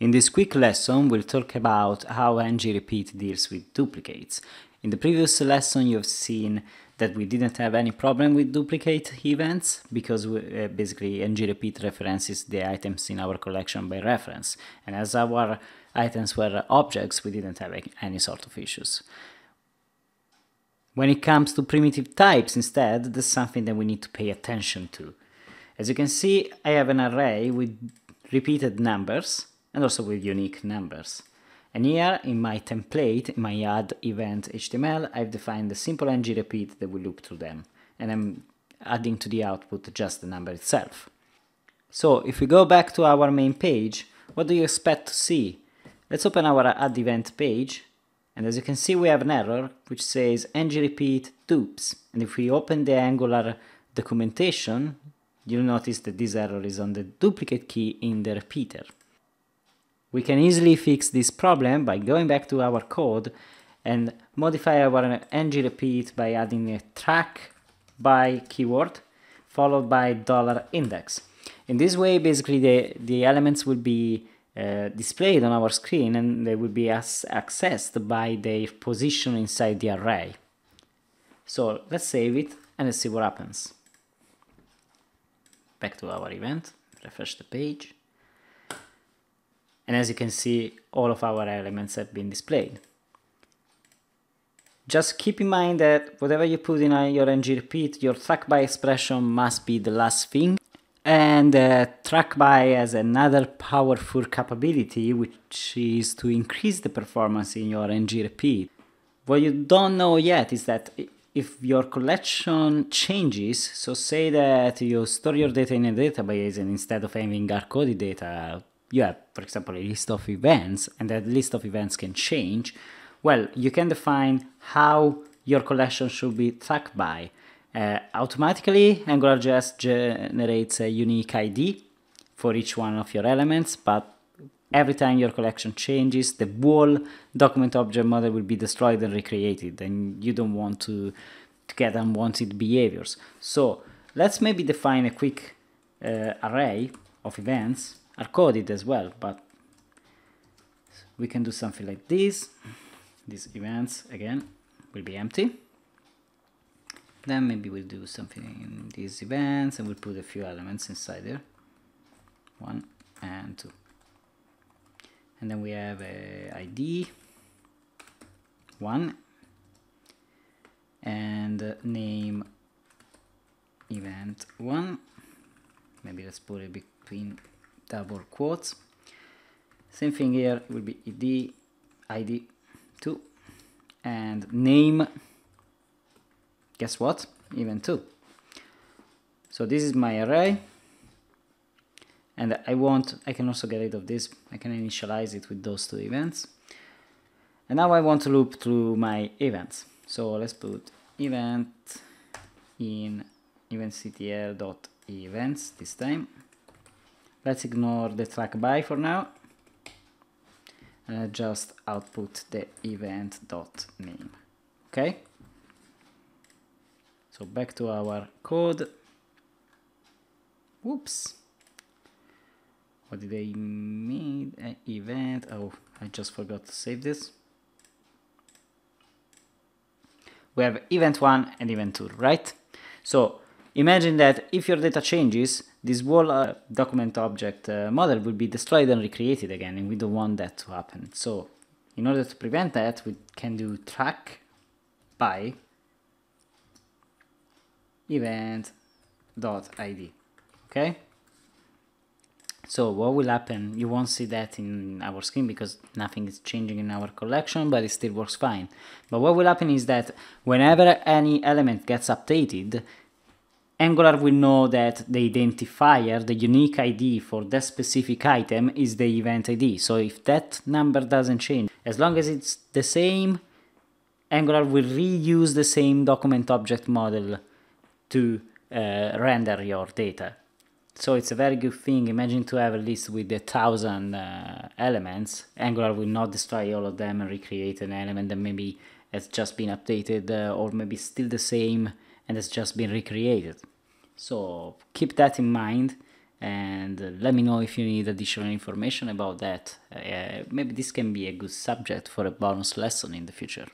In this quick lesson, we'll talk about how ng-repeat deals with duplicates. In the previous lesson, you've seen that we didn't have any problem with duplicate events because we, uh, basically ngRepeat references the items in our collection by reference. And as our items were objects, we didn't have any sort of issues. When it comes to primitive types instead, that's something that we need to pay attention to. As you can see, I have an array with repeated numbers and also with unique numbers. And here in my template, in my add event HTML, I've defined a simple ng repeat that will loop through them. And I'm adding to the output just the number itself. So if we go back to our main page, what do you expect to see? Let's open our add event page. And as you can see, we have an error which says ng repeat dupes. And if we open the Angular documentation, you'll notice that this error is on the duplicate key in the repeater. We can easily fix this problem by going back to our code and modify our ng repeat by adding a track by keyword followed by dollar $index. In this way, basically the, the elements will be uh, displayed on our screen and they will be accessed by their position inside the array. So let's save it and let's see what happens. Back to our event, refresh the page and as you can see all of our elements have been displayed. Just keep in mind that whatever you put in your ng repeat, your track by expression must be the last thing. And uh, track by has another powerful capability, which is to increase the performance in your ng repeat. What you don't know yet is that if your collection changes, so say that you store your data in a database and instead of having hard-coded data, you have, for example, a list of events, and that list of events can change, well, you can define how your collection should be tracked by. Uh, automatically, AngularJS generates a unique ID for each one of your elements, but every time your collection changes, the whole document object model will be destroyed and recreated, and you don't want to, to get unwanted behaviors. So let's maybe define a quick uh, array of events are coded as well, but we can do something like this. These events, again, will be empty. Then maybe we'll do something in these events and we'll put a few elements inside there. One and two. And then we have a ID, one, and uh, name event one. Maybe let's put it between double quotes. Same thing here it will be id id 2 and name guess what? Even 2 so this is my array. And I want I can also get rid of this. I can initialize it with those two events. And now I want to loop through my events. So let's put event in eventctl.events this time Let's ignore the track by for now. And just output the event.name. Okay? So back to our code. Whoops. What did I mean? Uh, event. Oh, I just forgot to save this. We have event 1 and event 2, right? So Imagine that if your data changes, this whole uh, document object uh, model will be destroyed and recreated again, and we don't want that to happen. So in order to prevent that, we can do track by event.id, okay? So what will happen, you won't see that in our screen because nothing is changing in our collection, but it still works fine. But what will happen is that whenever any element gets updated, Angular will know that the identifier, the unique ID for that specific item is the event ID. So if that number doesn't change, as long as it's the same, Angular will reuse the same document object model to uh, render your data. So it's a very good thing. Imagine to have a list with a thousand uh, elements. Angular will not destroy all of them and recreate an element that maybe has just been updated uh, or maybe still the same and it's just been recreated. So keep that in mind and let me know if you need additional information about that. Uh, maybe this can be a good subject for a bonus lesson in the future.